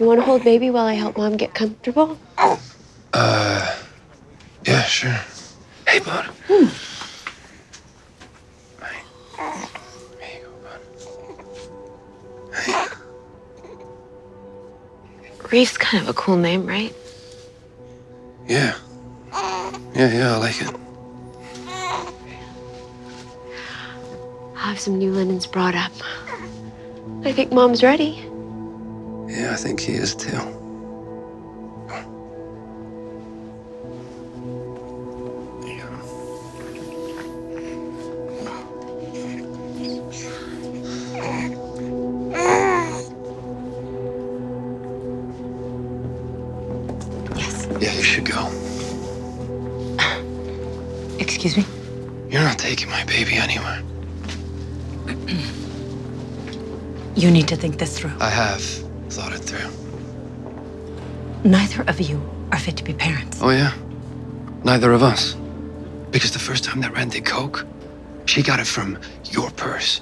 You want to hold baby while I help mom get comfortable? Uh, yeah, sure. Hey, bud. Hey. Here you go, bud. Hey. Reef's kind of a cool name, right? Yeah. Yeah, yeah, I like it. I'll have some new linens brought up. I think mom's ready. Yeah, I think he is too. Yes. Yeah, you should go. Excuse me? You're not taking my baby anywhere. You need to think this through. I have thought it through. Neither of you are fit to be parents. Oh, yeah? Neither of us. Because the first time that Renn did coke, she got it from your purse.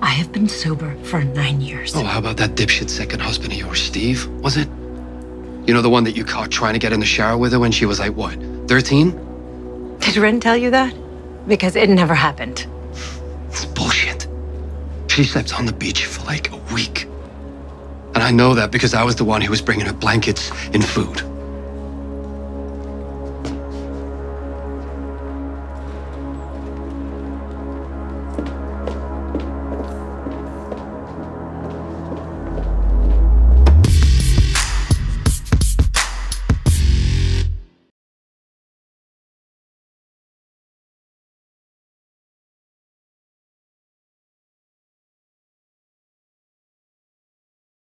I have been sober for nine years. Oh, how about that dipshit second husband of yours, Steve? Was it? You know, the one that you caught trying to get in the shower with her when she was like, what, 13? Did Renn tell you that? Because it never happened. It's bullshit. She slept on the beach for like a week. And I know that because I was the one who was bringing her blankets and food.